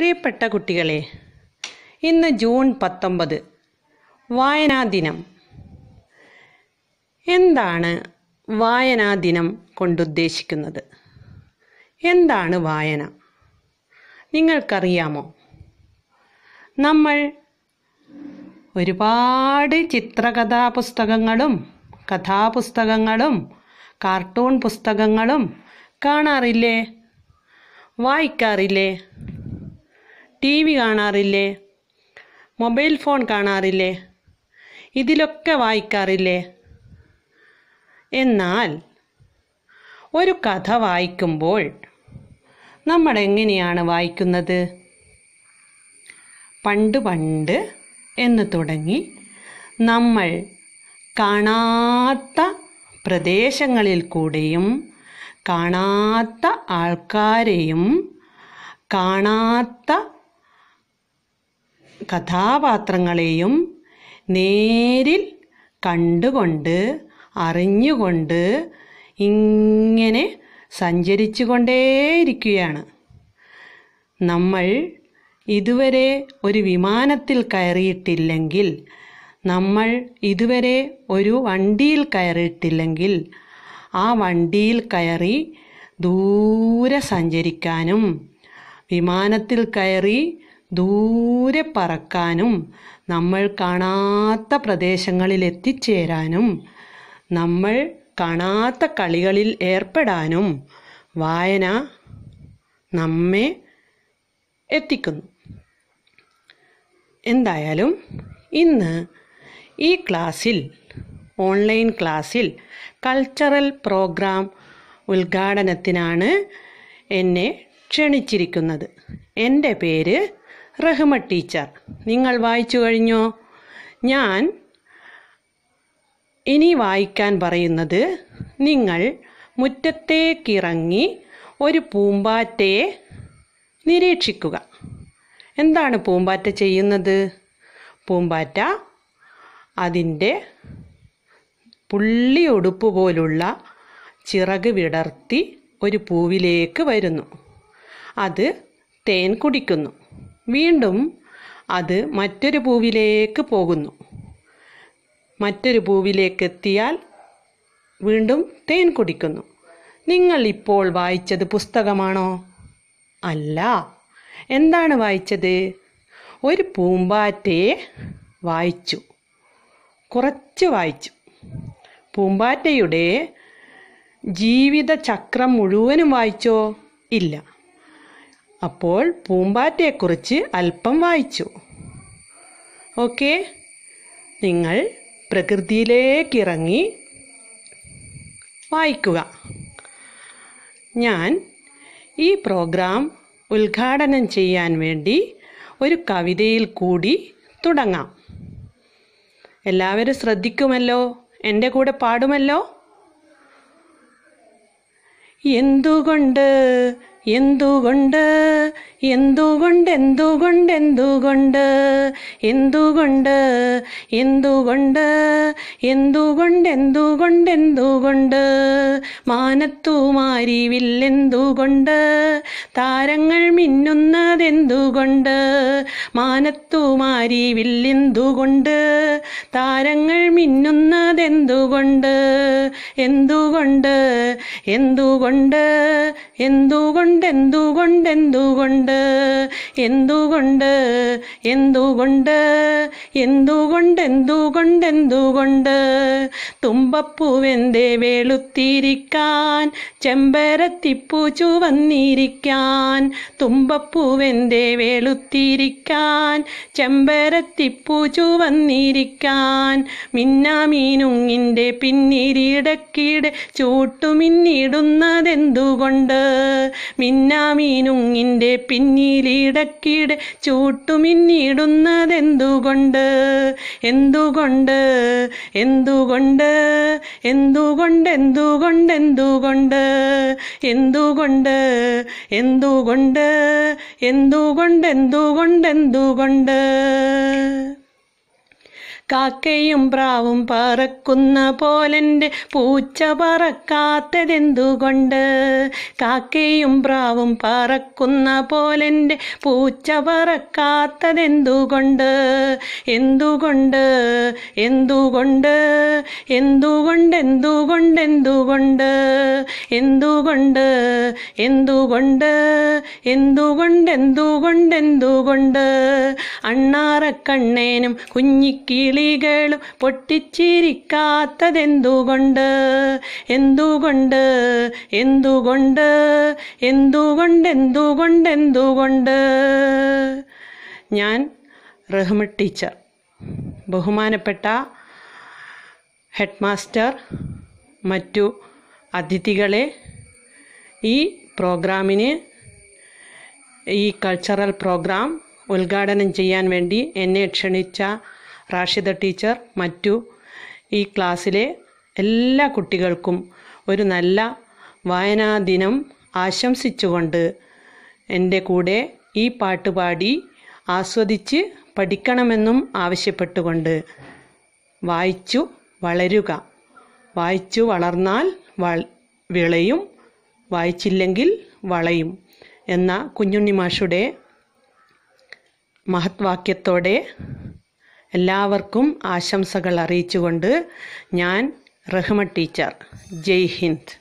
പ്രിയപ്പെട്ട കുട്ടികളെ ഇന്ന് ജൂൺ പത്തൊമ്പത് വായനാ ദിനം. എന്താണ് വായനാ ദിനം കൊണ്ടുദ്ദേശിക്കുന്നത്? എന്താണ് വായന? നിങ്ങൾക്കറിയാമോ? നമ്മൾ ഒരുപാട് ചിത്രകഥാ പുസ്തകങ്ങളും കഥാപുസ്തകങ്ങളും കാർട്ടൂൺ പുസ്തകങ്ങളും കാണാറില്ലേ? വായിക്കാറില്ലേ? ടി വി കാണാറില്ലേ? മൊബൈൽ ഫോൺ കാണാറില്ലേ? ഇതിലൊക്കെ വായിക്കാറില്ലേ? എന്നാൽ ഒരു കഥ വായിക്കുമ്പോൾ നമ്മൾ എങ്ങനെയാണ് വായിക്കുന്നത്? പണ്ട് പണ്ട് എന്ന് തുടങ്ങി നമ്മൾ കാണാത്ത പ്രദേശങ്ങളിൽ കൂടെയും കാണാത്ത ആൾക്കാരെയും കാണാത്ത കഥാപാത്രങ്ങളെയും നേരിൽ കണ്ടുകൊണ്ട് അറിഞ്ഞുകൊണ്ട് ഇങ്ങനെ സഞ്ചരിച്ചു കൊണ്ടേയിരിക്കുകയാണ് നമ്മൾ ഇതുവരെ ഒരു വിമാനത്തിൽ കയറിയിട്ടില്ലെങ്കിൽ നമ്മൾ ഇതുവരെ ഒരു വണ്ടിയിൽ കയറിയിട്ടില്ലെങ്കിൽ ആ വണ്ടിയിൽ കയറി ദൂരെ സഞ്ചരിക്കാനും വിമാനത്തിൽ കയറി ദൂരെ പറക്കാനും നമ്മൾ കാണാത്ത പ്രദേശങ്ങളിൽ എത്തിച്ചേരാനും നമ്മൾ കാണാത്ത കളികളിൽ ഏർപ്പെടാനും വായന നമ്മെ എത്തിക്കുന്നു. എന്തായാലും ഇന്ന് ഈ ക്ലാസ്സിൽ ഓൺലൈൻ ക്ലാസ്സിൽ കൾച്ചറൽ പ്രോഗ്രാം ഉദ്ഘാടനത്തിനാണ് എന്നെ ക്ഷണിച്ചിരിക്കുന്നത്. എന്റെ പേര് റഹ്മ ടീച്ചർ നിങ്ങൾ വായിച്ചു കഴിഞ്ഞോ? ഞാൻ ഇനി വായിക്കാൻ പറയുന്നത് നിങ്ങൾ മുറ്റത്തേക്കിറങ്ങി ഒരു പൂമ്പാറ്റയെ നിരീക്ഷിക്കുക. എന്താണ് പൂമ്പാറ്റ ചെയ്യുന്നത്? പൂമ്പാറ്റ അതിന്റെ പുള്ളി ഉടുപ്പ് പോലുള്ള ചിറക് വിടർത്തി ഒരു പൂവിലേക്ക് വരുന്നു. അത് തേൻ കുടിക്കുന്നു. വീണ്ടും അത് മറ്റൊരു പൂവിലേക്ക് പോകുന്നു. മറ്റൊരു പൂവിലേക്ക് എത്തിയാൽ വീണ്ടും തേൻ കുടിക്കുന്നു. നിങ്ങൾ ഇപ്പോൾ വായിച്ചത് പുസ്തകമാണോ? അല്ല. എന്താണ് വായിച്ചത്? ഒരു പൂമ്പാറ്റയെ വായിച്ചു. കുറച്ച് വായിച്ചു. പൂമ്പാറ്റയുടെ ജീവിതചക്രം മുഴുവനും വായിച്ചോ? ഇല്ല. അപ്പോൾ പൂമ്പാറ്റയെക്കുറിച്ച് അല്പം വായിച്ചു. ഓക്കെ? നിങ്ങൾ പ്രകൃതിയിലേക്കിറങ്ങി വായിക്കുക. ഞാൻ ഈ പ്രോഗ്രാം ഉദ്ഘാടനം ചെയ്യാൻ വേണ്ടി ഒരു കവിതയിൽ കൂടി തുടങ്ങാം. എല്ലാവരും ശ്രദ്ധിക്കുമല്ലോ? എന്റെ കൂടെ പാടുമല്ലോ? എന്തുകൊണ്ട് എന്തുകൊണ്ട്? എന്തുകൊണ്ട് എന്തുകൊണ്ട് എന്തുകൊണ്ട്? എന്തുകൊണ്ട് എന്തുകൊണ്ട്? എന്തുകൊണ്ട് എന്തുകൊണ്ട് എന്തുകൊണ്ട്? മാനത്തുമാരിവില്ലെന്തുകൊണ്ട്? താരങ്ങൾ മിന്നുന്നതെന്തുകൊണ്ട്? മാനത്തുമാരിവില്ലെന്തുകൊണ്ട്? താരങ്ങൾ മിന്നുന്നതെന്തുകൊണ്ട്? എന്തുകൊണ്ട് എന്തുകൊണ്ട് എന്തുകൊണ്ട്? എന്തുകൊണ്ട് എന്തുകൊണ്ട് എന്തുകൊണ്ട് എന്തുകൊണ്ട് എന്തുകൊണ്ട് എന്തുകൊണ്ട് എന്തുകൊണ്ട് തുമ്പപ്പൂവെന്തേ വെളുത്തിരിക്കാൻ ചെമ്പരത്തിപ്പൂ ചുവന്നിരിക്കാൻ തുമ്പപ്പൂവെന്തേ വെളുത്തിരിക്കാൻ ചെമ്പരത്തിപ്പൂ ചുവന്നിരിക്കാൻ മിന്നാമീനുങ്ങിന്റെ പിന്നിരിടക്കിടെ ചൂട്ടുമിന്നിടുന്നതെന്തുകൊണ്ട് മിന്നാമീനുങ്ങിന്റെ പിന്നിലിടക്കിടെ ചൂട്ടുമിന്നിടുന്നതെന്തുകൊണ്ട് എന്തുകൊണ്ട് എന്തുകൊണ്ട് എന്തുകൊണ്ട് എന്തുകൊണ്ട് എന്തുകൊണ്ട് എന്തുകൊണ്ട് എന്തുകൊണ്ട് എന്തുകൊണ്ട് എന്തുകൊണ്ട് എന്തുകൊണ്ട് കാക്കയും പ്രാവും പറക്കുന്ന പോലെന്റെ പൂച്ച പറക്കാത്തതെന്തുകൊണ്ട് കാക്കയും പ്രാവും പറക്കുന്ന പോലെന്റെ പൂച്ച പറക്കാത്തതെന്തുകൊണ്ട് എന്തുകൊണ്ട് എന്തുകൊണ്ട് എന്തുകൊണ്ട് എന്തുകൊണ്ട് എന്തുകൊണ്ട് എന്തുകൊണ്ട് എന്തുകൊണ്ട് എന്തുകൊണ്ട് എന്തുകൊണ്ട് എന്തുകൊണ്ട് അണ്ണാറക്കണ്ണേനും കുഞ്ഞിക്കിളികളും പൊട്ടിച്ചിരിക്കാത്തതെന്തുകൊണ്ട്? എന്തുകൊണ്ട്? എന്തുകൊണ്ട്? എന്തുകൊണ്ട്? എന്തുകൊണ്ട്? എന്തുകൊണ്ട്? ഞാൻ റഹ്മ ടീച്ചർ. ബഹുമാനപ്പെട്ട ഹെഡ് മാസ്റ്റർ മറ്റു അതിഥികളെ ഈ പ്രോഗ്രാമിന് ഈ കൾച്ചറൽ പ്രോഗ്രാം ഉദ്ഘാടനം ചെയ്യാൻ വേണ്ടി എന്നെ ക്ഷണിച്ച റാഷിദ ടീച്ചർ മറ്റു ഈ ക്ലാസ്സിലെ എല്ലാ കുട്ടികൾക്കും ഒരു നല്ല വായനാ ദിനം ആശംസിച്ചുകൊണ്ട് എന്റെ കൂടെ ഈ പാട്ട് പാടി ആസ്വദിച്ച് പഠിക്കണമെന്നും ആവശ്യപ്പെട്ടുകൊണ്ട് വായിച്ചു വളരുക. വായിച്ചു വളർന്നാൽ വ വിളയും വായിച്ചില്ലെങ്കിൽ വളയും എന്ന കുഞ്ഞുണ്ണി മാഷുടെ മഹത്വാക്യത്തോടെ എല്ലാവർക്കും ആശംസകൾ അറിയിച്ചുകൊണ്ട് ഞാൻ റഹ്മ ടീച്ചർ. ജയ് ഹിന്ദ്.